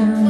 Hum.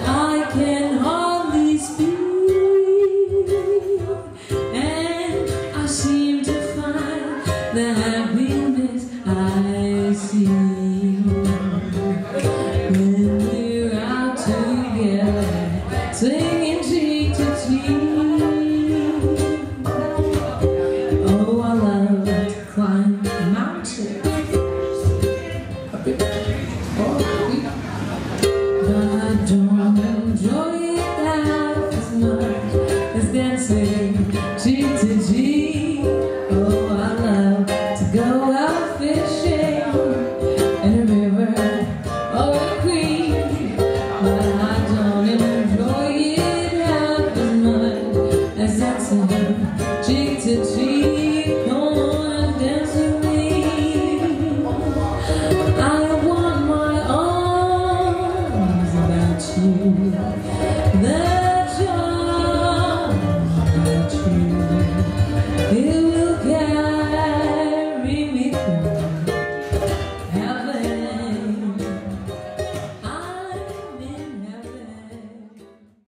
I can hardly speak. And I seem to find the happiness I seek. When we're out together go